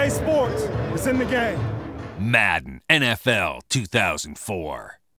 EA Sports is in the game. Madden NFL 2004.